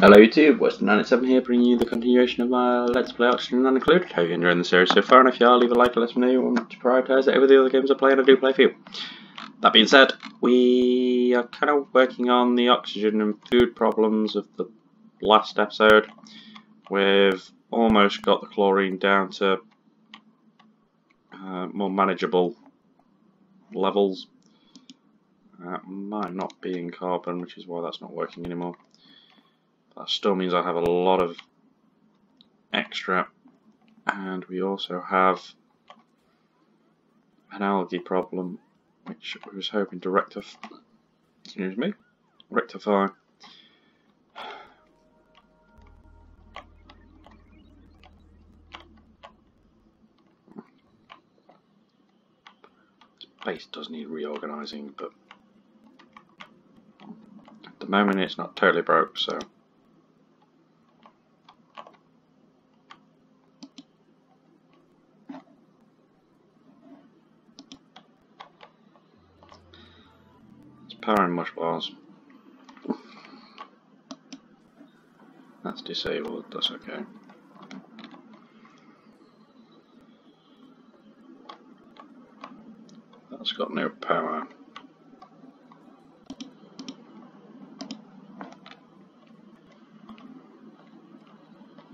Hello YouTube, Westy987 here bringing you the continuation of my Let's Play Oxygen Not Included. Hope you're enjoying the series so far and if you are, leave a like and let me know you want to prioritise it over the other games I play and I do play for you. That being said, we are kind of working on the oxygen and food problems of the last episode. We've almost got the chlorine down to uh, more manageable levels. That might not be in carbon, which is why that's not working anymore. That still means I have a lot of extra. And we also have an algae problem which I was hoping to rectify excuse me rectify. Base does need reorganizing but at the moment it's not totally broke so powering mush bars. That's disabled, that's okay. That's got no power.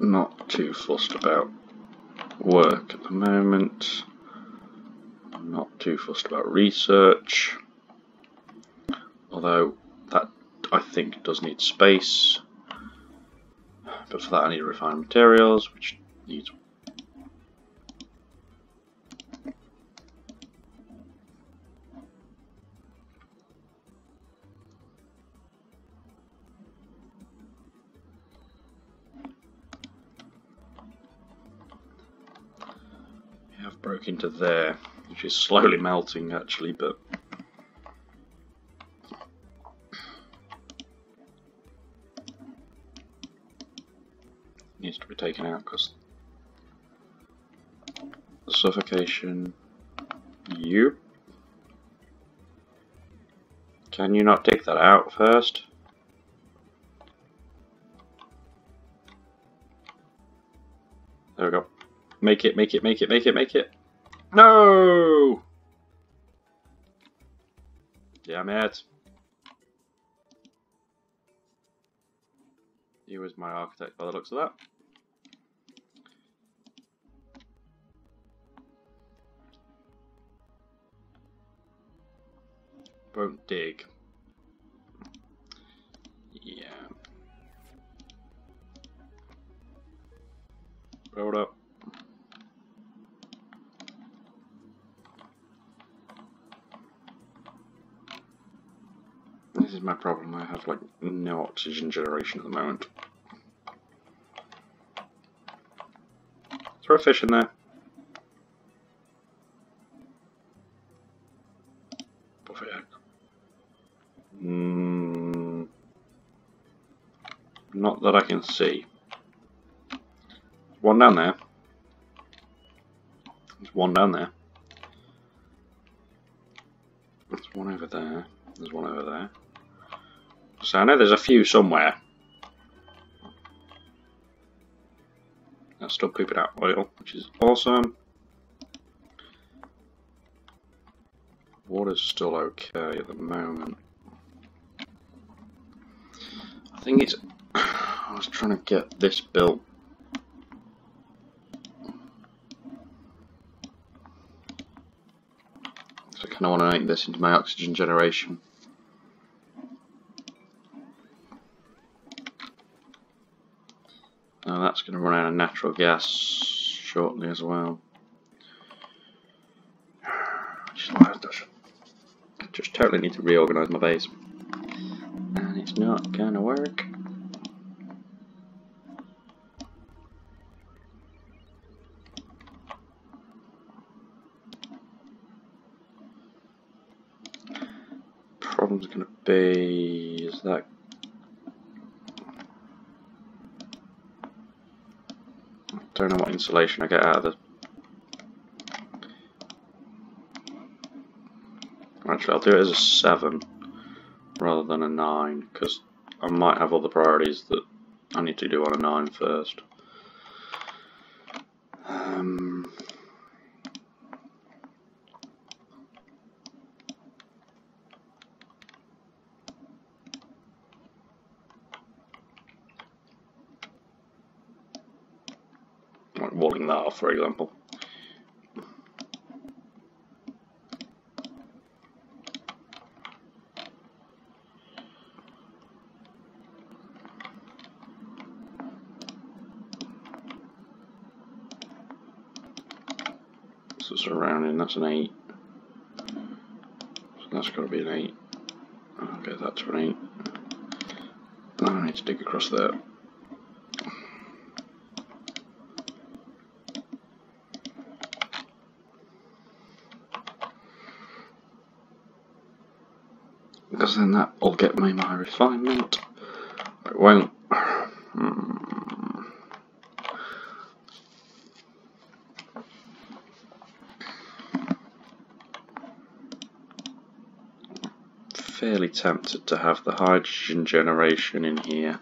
Not too fussed about work at the moment. Not too fussed about research although that I think does need space. But for that I need refined materials which needs broke into there which is slowly melting actually but taken out because suffocation. You? Can you not take that out first? There we go. Make it make it make it make it make it. No! Damn it. He was my architect by the looks of that won't dig. Yeah. Hold up. This is my problem, I have like no oxygen generation at the moment. Throw a fish in there. See. One down there. There's one down there. There's one over there. There's one over there. So I know there's a few somewhere. That's still pooping out oil, which is awesome. Water's still okay at the moment. I think it's I was trying to get this built. So I kind of want to make this into my oxygen generation. Now that's going to run out of natural gas shortly as well. Just totally need to reorganise my base. And it's not going to work. Be is that I don't know what insulation I get out of this. Actually, I'll do it as a 7 rather than a 9 because I might have other priorities that I need to do on a 9 first. Um, like for example. So surrounding, that's an 8. So that's got to be an 8. Okay, that's an 8. I need to dig across there. Because then that will get me my refinement. It won't. Hmm. Fairly tempted to have the hydrogen generation in here.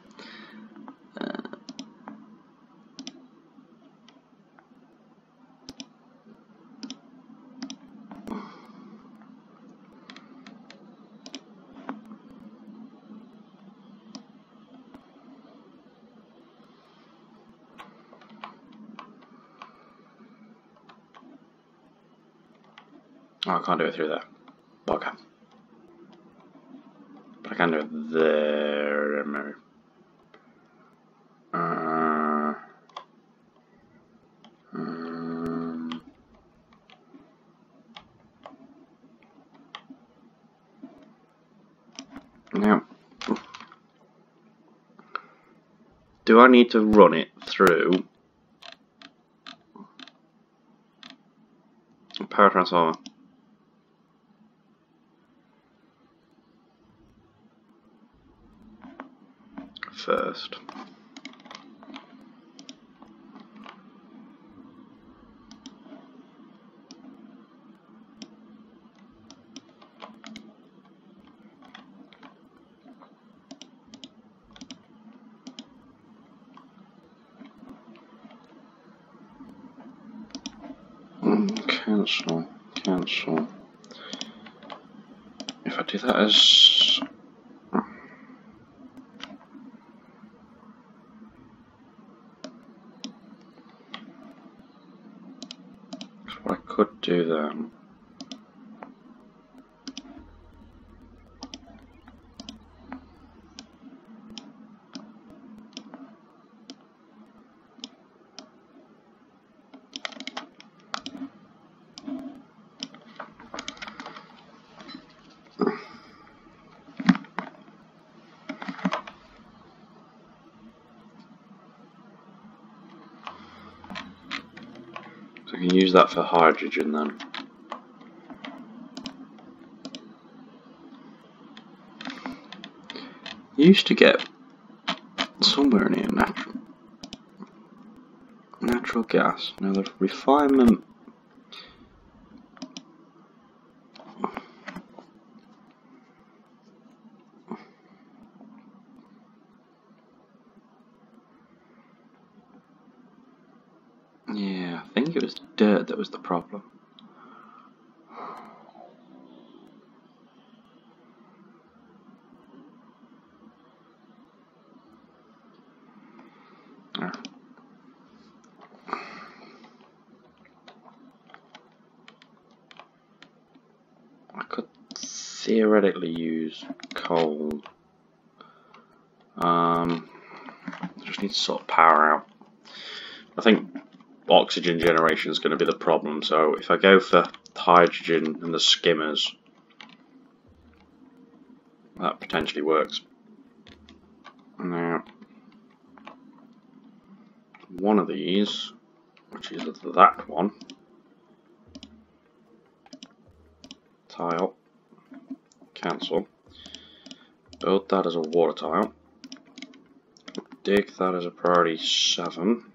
Can't do it through there. Bugger. But I can do it there, maybe. Uh, um, now, do I need to run it through a power transformer? First. Mm, cancel, cancel. If I do that as I could do that. Use that for hydrogen then. You used to get somewhere near natural natural gas. Now the refinement Yeah, I think it was dirt that was the problem. Ah. I could theoretically use coal. Um, just need to sort of power out. I think oxygen generation is going to be the problem, so if I go for hydrogen and the skimmers, that potentially works. Now, one of these, which is that one, tile, cancel, build that as a water tile, dig that as a priority 7,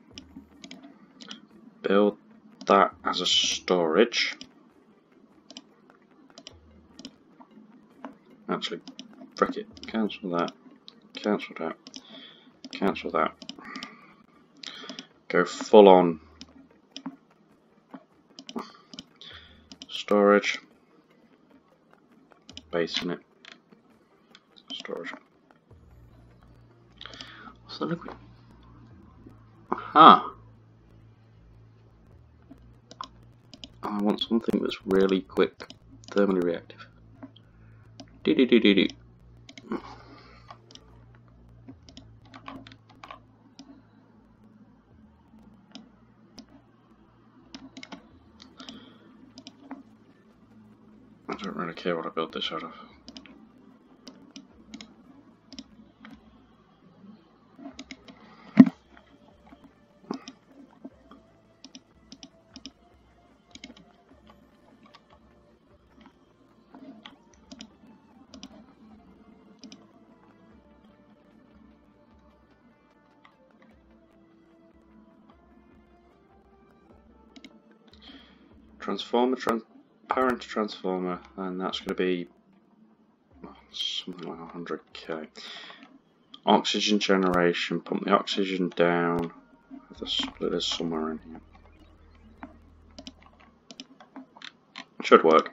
build that as a storage. Actually, frick it, cancel that, cancel that. Cancel that. Go full on storage. Base in it. Storage. What's the liquid? Aha! I want something that's really quick, thermally reactive. Do do do do do. I don't really care what I build this out of. Transformer, transparent transformer, and that's going to be something like 100k. Oxygen generation, pump the oxygen down. The splitter somewhere in here. Should work.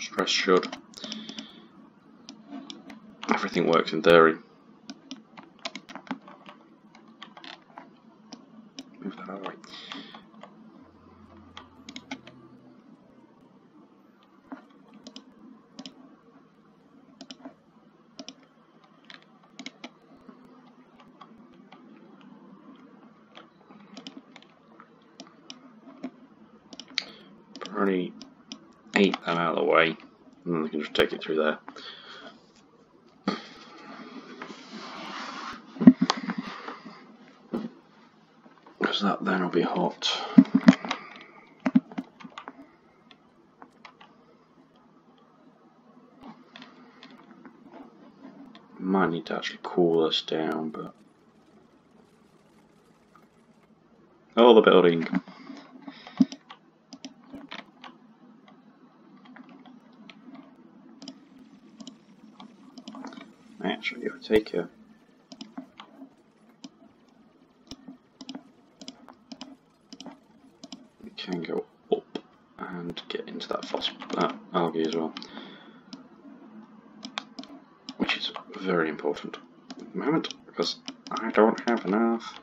Stress should. Everything works in theory. Move that out of the way. Already ate them out of the way, and then we can just take it through there. That'll be hot. Might need to actually cool this down, but. Oh, the building. Actually, if we take a we can go up and get into that phos as well, which is very important at the moment because I don't have enough.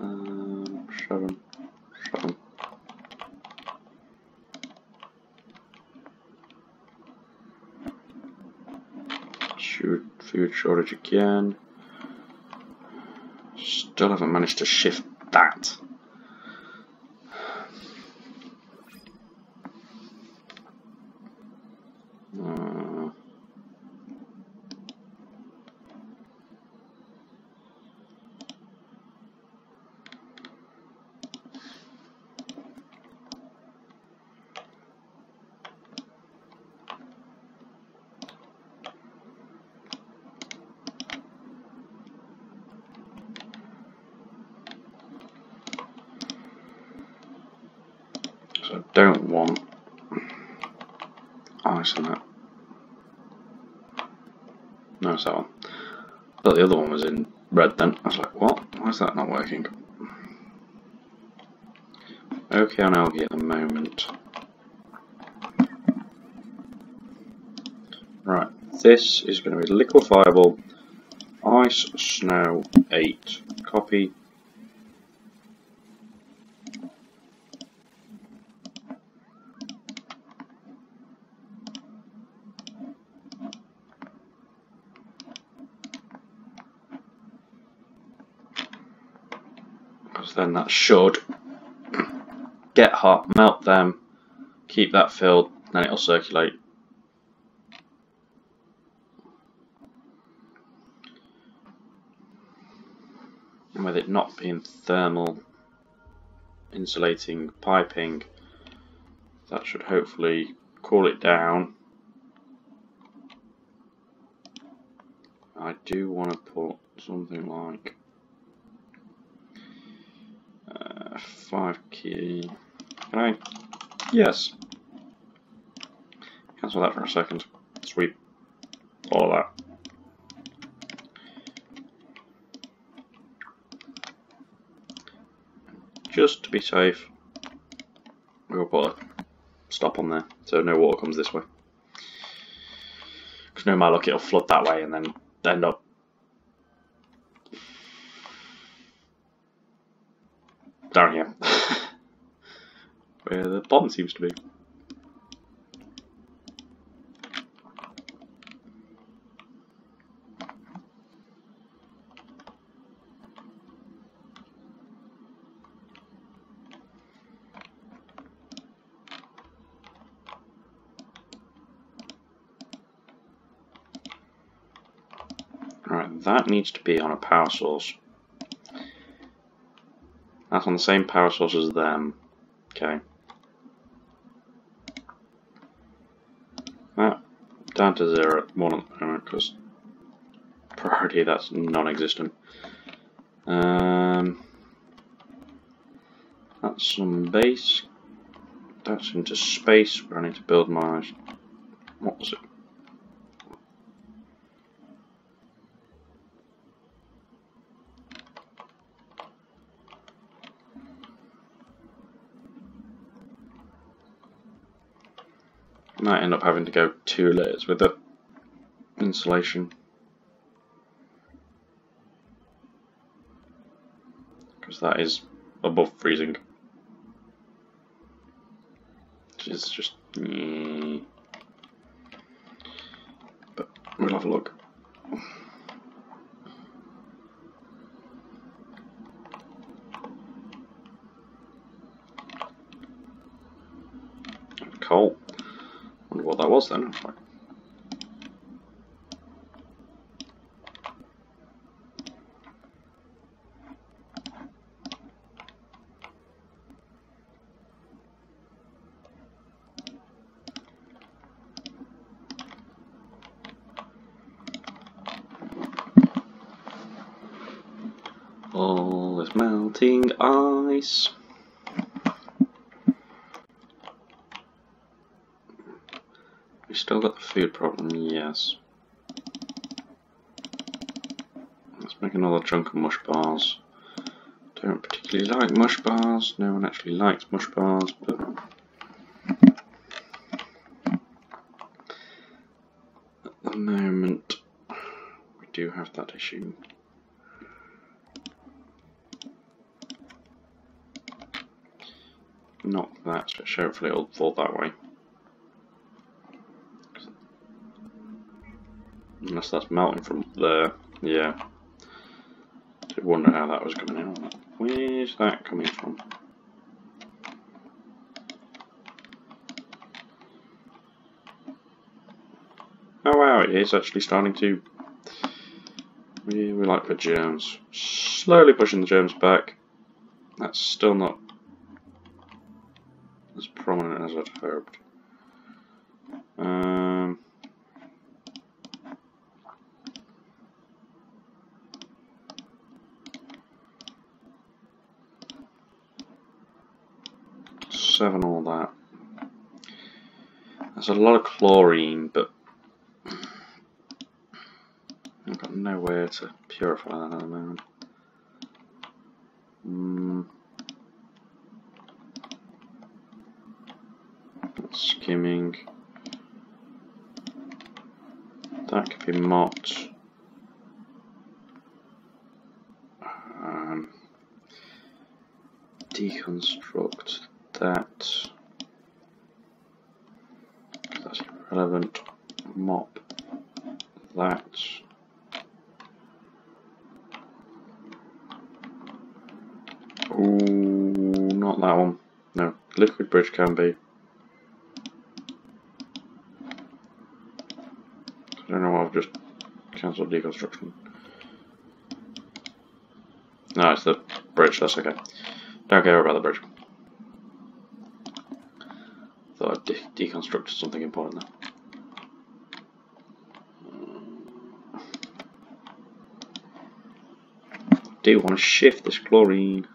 Um, shove 'em. Shoot, food shortage again. Still haven't managed to shift that. Uh, so I don't want ice in that. No, it's that one. Thought the other one was in red then. I was like, what? Why is that not working? Okay on algae at the moment. Right, this is going to be liquefiable ice snow 8. Copy. Then that should get hot, melt them, keep that filled, then it'll circulate. And with it not being thermal insulating piping, that should hopefully cool it down. I do want to put something like uh, five key. Can I? Yes. Cancel that for a second. Sweep. All of that. Just to be safe, we'll put a stop on there so no water comes this way. Because no matter luck it'll flood that way and then end up down here. Where the bomb seems to be. Alright, that needs to be on a power source. That's on the same power source as them. Okay. That down to zero one at the moment because priority that's non-existent. Um, that's some base. That's into space where I need to build my what was it? Might end up having to go two layers with the insulation. Because that is above freezing. Which is just... Mm. But we'll have a look. Coal then. All is melting ice. Still got the food problem, yes. Let's make another chunk of mush bars. Don't particularly like mush bars. No one actually likes mush bars, but at the moment we do have that issue. Not that, so hopefully it'll fall that way. Unless that's melting from there. Yeah. Did wonder how that was coming in. Where's that coming from? Oh wow, it is actually starting to... We, we like the germs. Slowly pushing the germs back. That's still not as prominent as I'd hoped. Um... seven, all that. There's a lot of chlorine, but I've got nowhere to purify that at the moment. Mm. Skimming. That could be mopped. Um, deconstruct that that's irrelevant mop that Ooh, not that one. No, liquid bridge can be. I don't know why I've just cancelled deconstruction. No, it's the bridge, that's okay. Don't care about the bridge thought I de deconstructed something important there. do er want to shift this chlorine.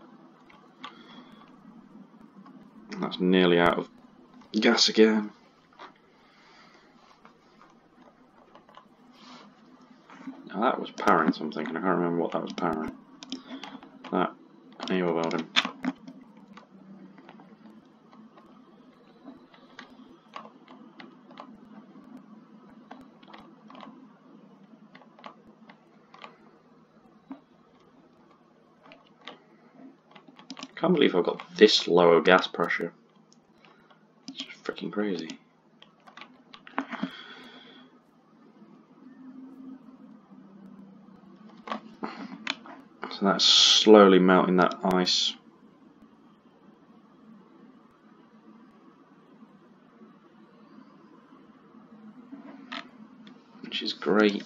That's nearly out of gas again. Now that was powering something, and I can't remember what that was powering. That, are, welding. Can't believe I've got this low gas pressure. It's just freaking crazy. So that's slowly melting that ice. Which is great.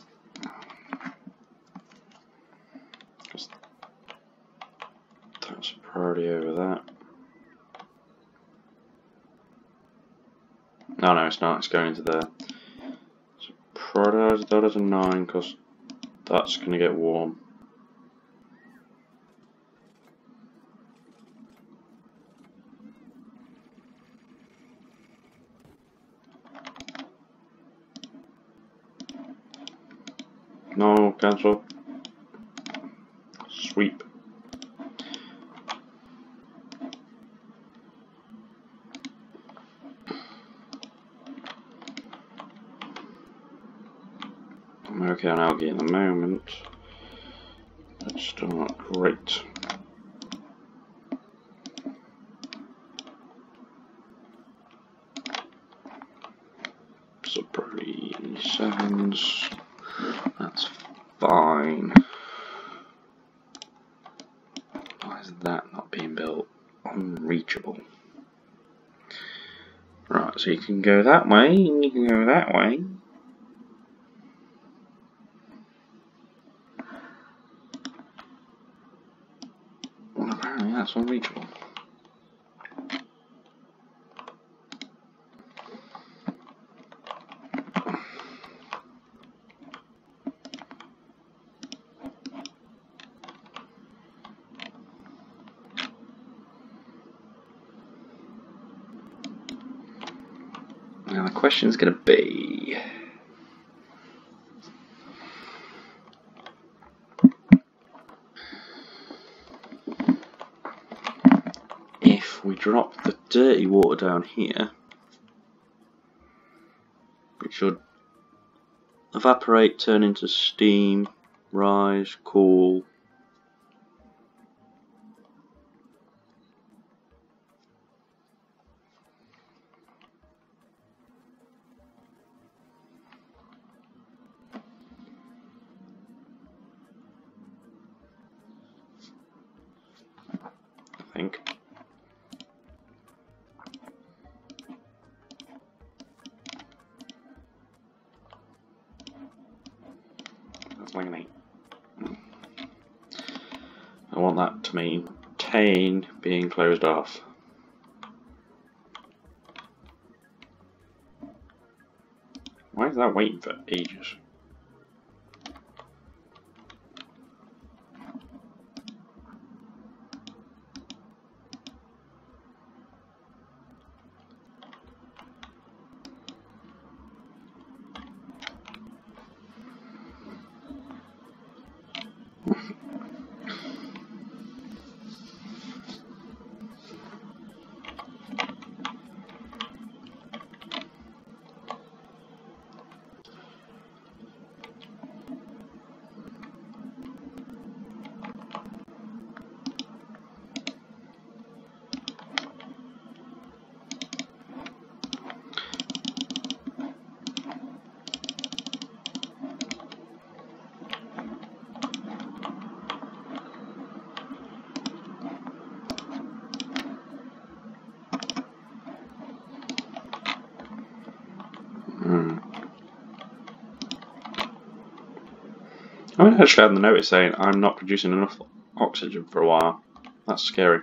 That's priority over that. It's going into there. So prioritize that as a 9 because that's going to get warm. No, cancel. Sweep. Okay on algae in the moment. That's still not great. Probably sevens. That's fine. Why is that not being built? Unreachable. Right, so you can go that way, and you can go that way. Well, apparently that's unreachable. Question is going to be... If we drop the dirty water down here, it should evaporate, turn into steam, rise, cool, That's like an eight. I want that to mean maintain being closed off. Why is that waiting for ages? I actually had the notice saying I'm not producing enough oxygen for a while. That's scary.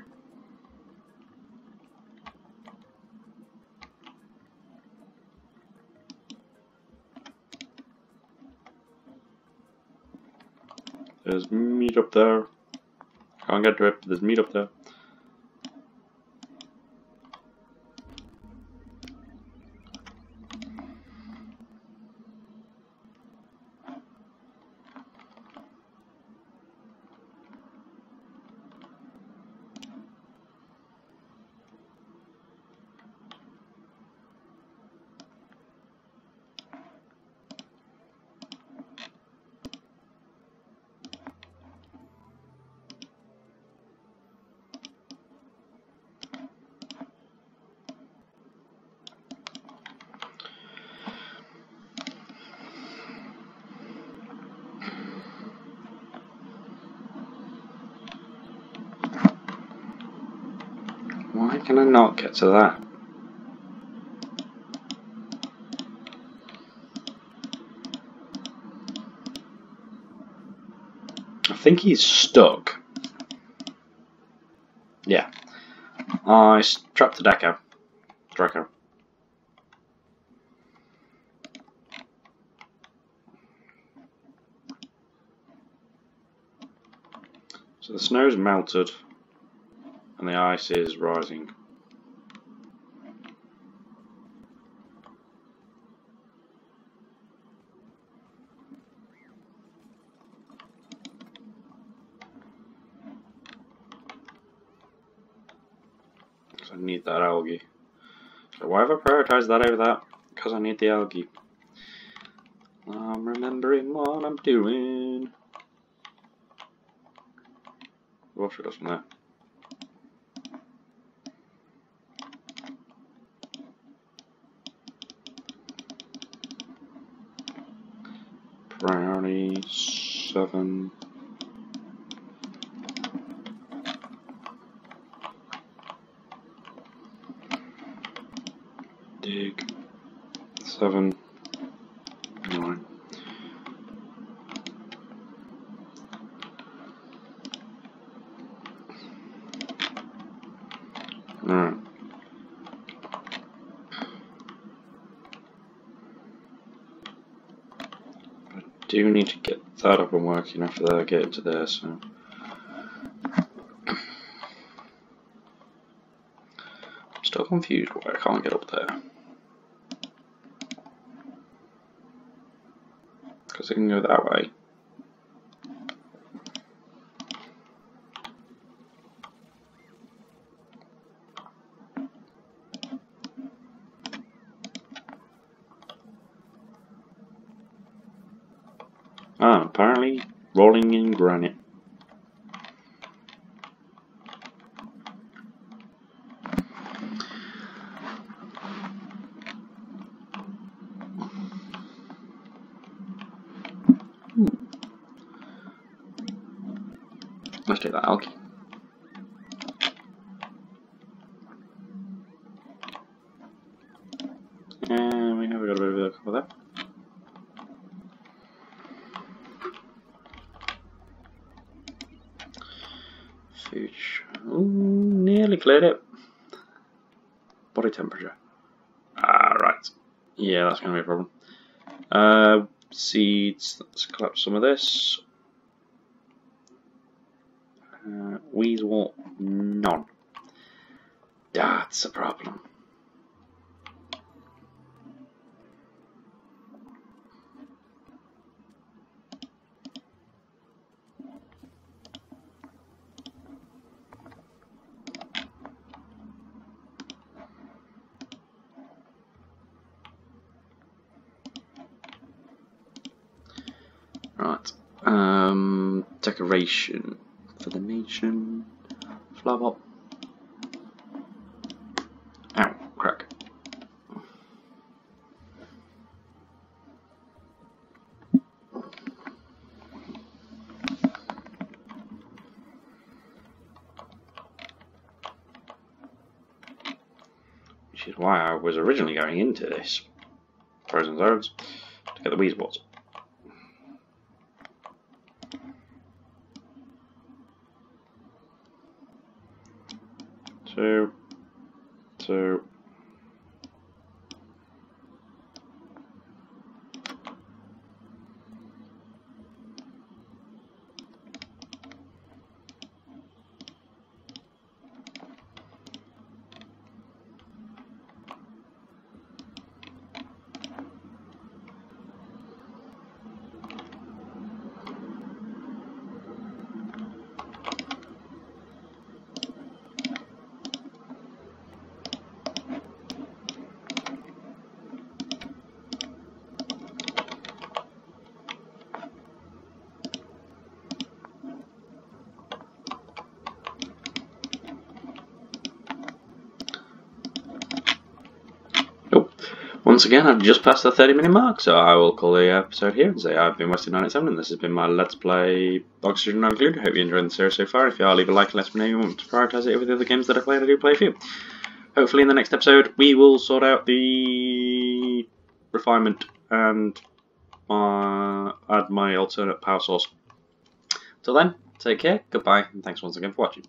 There's meat up there. Can't get to it, but there's meat up there. Why can I not get to that? I think he's stuck. Yeah. I trapped the. Drecko. So the snow's melted and the ice is rising. So I need that algae. So why have I prioritized that over that? Because I need the algae. I'm remembering what I'm doing. What should I from there? Seven. Dig seven. Nine. Alright. I do need to get that up and working after that I get into there, so. I'm still confused why I can't get up there. Because I can go that way. Take that algae. And we have got a bit of a cover there. Fish. Ooh, nearly cleared it. Body temperature. Ah, right. Yeah, that's going to be a problem. Uh, seeds. Let's collapse some of this. Uh, weasel, none. That's a problem. Right. Um, decoration for the nation. Flower pot. Ow, crack. Which is why I was originally going into this frozen zones to get the Wheezeworts. two, two. Once again, I've just passed the 30 minute mark, so I will call the episode here and say I've been Westy987 and this has been my Let's Play Oxygen Not. I hope you enjoyed the series so far. If you are, leave a like and let me know you want to prioritise it over the other games that I play and I do play for you. hopefully in the next episode we will sort out the refinement and uh, add my alternate power source. Till then, take care, goodbye, and thanks once again for watching.